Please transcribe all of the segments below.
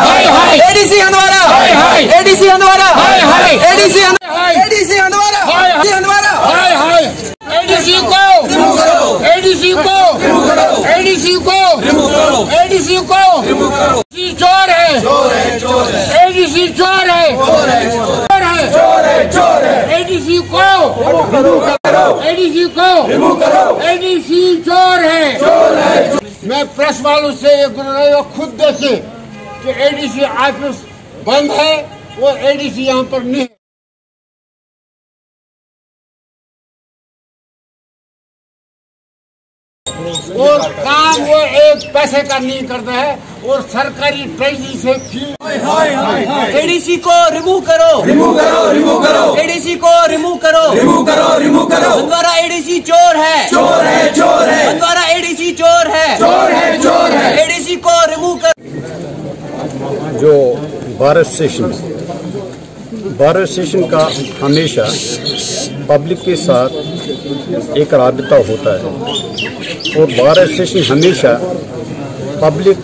ADC Handwara. ADC Handwara. ADC ADC Handwara. Handwara. ADC को। ADC को। ADC को। ADC को। चोर है। एडीसी चोर है। चोर है एडीसी को। एडीसी को। एडीसी चोर है। मैं प्रेस वालों से ये गुरुदेव खुद देखे कि एडीसी ऑफ़िस बंद है वो एडीसी यहाँ पर नहीं है। और काम वो एक पैसे का नहीं करता है और सरकारी ट्रेजरी से एडीसी को रिमूव करो। रिमूव करो रिमूव करो। एडीसी को रिमूव करो। रिमूव करो रिमूव करो। हंदवारा एडीसी चोर है चोर है। चोर है हंदवारा एडीसी चोर है चोर है चोर है एडीसी को रिमूव करो जो भारत स्टेशन भारत स्टेशन का हमेशा पब्लिक के साथ एक रबता होता है। और भारत स्टेशन हमेशा पब्लिक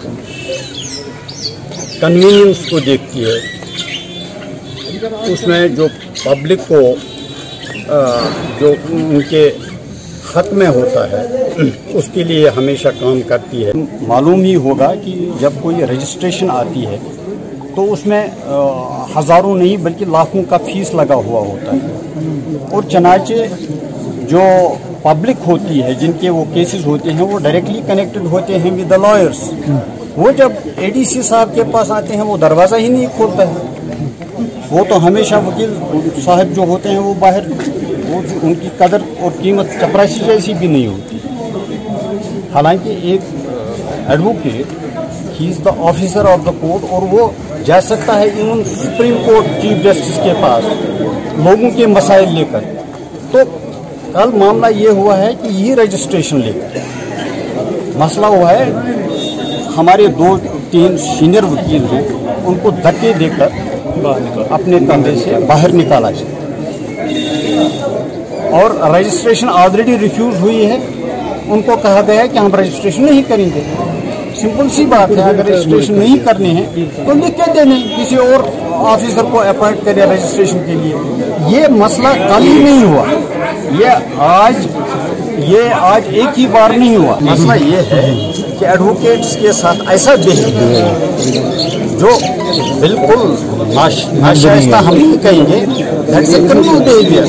कन्वीनियंस को देखती है। उसमें जो पब्लिक को जो उनके खत में होता है, उसके लिए हमेशा काम करती है। मालूम ही होगा कि जब कोई रजिस्ट्रेशन आती है तो उसमें हज़ारों नहीं, बल्कि लाखों का फ़ीस लगा हुआ होता है। और चनाचे जो पब्लिक होती है, जिनके वो केसेस होते हैं, वो डायरेक्टली कनेक्टेड होते हैं विद द लॉयर्स वो जब एडीसी साहब के पास आते हैं, वो दरवाज़ा ही नहीं खोलता है। वो तो हमेशा वकील साहब जो होते हैं, वो बाहर, वो उनकी कदर और कीमत चपरासी जैसी भी नहीं होती। हालाँकि एक advocate he is the officer of the court और वो जा सकता है even supreme court chief justice के पास लोगों के मसाइल लेकर। तो कल मामला ये हुआ है कि ये रजिस्ट्रेशन लेकर। मसला हुआ है, हमारे दो, तीन सीनियर वकील हैं, उनको धक्के देकर अपने कमरे से बाहर निकाला जाए। और रजिस्ट्रेशन ऑलरेडी रिफ्यूज हुई है। उनको कहा गया है कि हम रजिस्ट्रेशन नहीं करेंगे। सिंपल सी बात है, अगर रजिस्ट्रेशन नहीं करने हैं तो लिख के देने किसी और ऑफिसर को अपॉइंट करें रजिस्ट्रेशन के लिए। ये मसला कल ही नहीं हुआ। ये आज ये आज एक ही बार नहीं हुआ। मसला ये है कि एडवोकेट्स के साथ ऐसा बिहेवियर जो बिल्कुल नाश- नाशाइस्ता हम नहीं कहेंगे। दैट्स ए क्रिमिनल बिहेवियर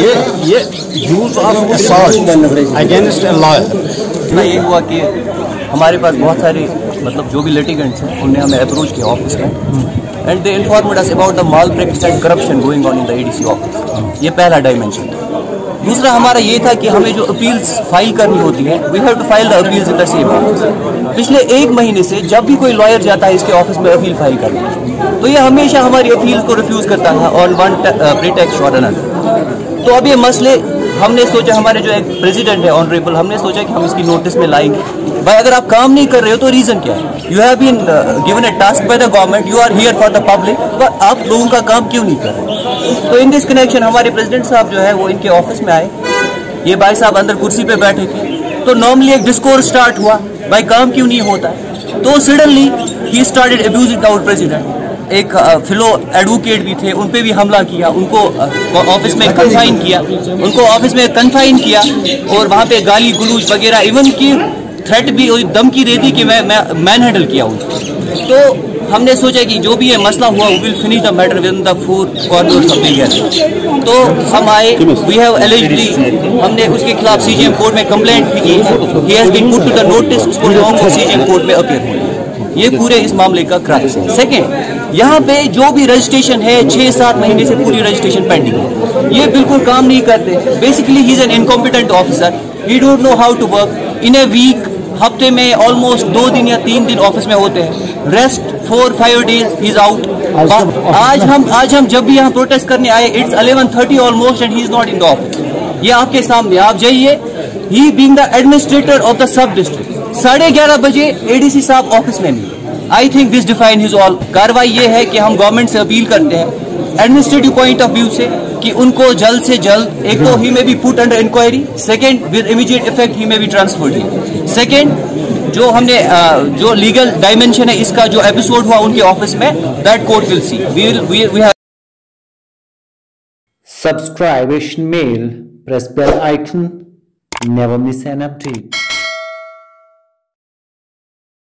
ये ये use of assault against a lawyer ये हुआ कि हमारे पास बहुत सारे मतलब जो भी लिटिगेंट्स हैं उन्हें हमें अप्रोच किया ऑफ़िस में। And they informed us about the malpractice and corruption going on in the ADC office ये पहला डायमेंशन दूसरा हमारा ये था कि हमें जो अपील्स फ़ाइल करनी होती है we have to file the appeals in the same office पिछले एक महीने से जब भी कोई लॉयर जाता है, इसके ऑफ़िस में अपील फ़ाइल करने तो ये हमेशा हमारी अपील को रिफ्यूज करता है ऑन वन प्रीटेक्स्ट और अनदर तो अब ये मसले हमने सोचा, हमारे जो एक प्रेसिडेंट है ऑनरेबल हमने सोचा कि हम इसकी नोटिस में लाएँगे। भाई, अगर आप काम नहीं कर रहे हो तो रीजन क्या है? You have been given a task by the government you are here for the public but आप लोगों का काम क्यों नहीं कर रहे तो इन दिस कनेक्शन हमारे प्रेसिडेंट साहब जो है, वो इनके ऑफ़िस में आए। ये भाई साहब अंदर कुर्सी पे बैठे थे। तो नॉर्मली एक डिस्कोर स्टार्ट हुआ, भाई, काम क्यों नहीं होता? तो suddenly he started abusing our president एक फिलो एडवोकेट भी थे उन पे भी हमला किया उनको ऑफ़िस में कन्फाइन किया उनको ऑफ़िस में कन्फाइन किया और वहाँ पे गाली गलूज वगैरह इवन की थ्रेट भी और धमकी दे दी कि मैं मैं मैन हैंडल किया उनको। तो हमने सोचा कि जो भी ये मसला हुआ will finish the matter with the four corners of the तो हम आए वी हैव एलिजली हमने उसके खिलाफ सीजीएम कोर्ट में कंप्लेंट भी की। He has been put to the notice उसको सीजीएम कोर्ट में अपीयर ये पूरे इस मामले का क्रक्स है सेकेंड यहाँ पे जो भी रजिस्ट्रेशन है छह सात महीने से पूरी रजिस्ट्रेशन पेंडिंग है। ये बिल्कुल काम नहीं करते। Basically he is an incompetent officer he don't know how to work in a week हफ़्ते में ऑलमोस्ट दो दिन या तीन दिन ऑफ़िस में होते हैं। Rest four five days he is out आज हम आज हम जब भी यहाँ प्रोटेस्ट करने आए it's eleven thirty almost and he is not in the office ये आपके सामने आप जाइए। He being the administrator of the sub district साढ़े ग्यारह बजे एडीसी साहब ऑफ़िस में नहीं। I think this define his all कार्रवाई ये है कि हम गवर्नमेंट से अपील करते हैं एडमिनिस्ट्रेटिव पॉइंट ऑफ़ व्यू से कि उनको जल्द से जल्द एक तो he may be put under inquiry second with immediate effect he may be transferred second जो हमने जो लीगल डायमेंशन है, इसका जो एपिसोड हुआ उनके ऑफ़िस में that court will see we we have Subscribe mail press bell icon never miss an update.